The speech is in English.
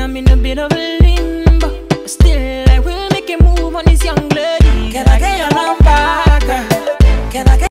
I'm in a bit of a limbo. Still, I will make a move on this young lady. Can I get your number? Can I get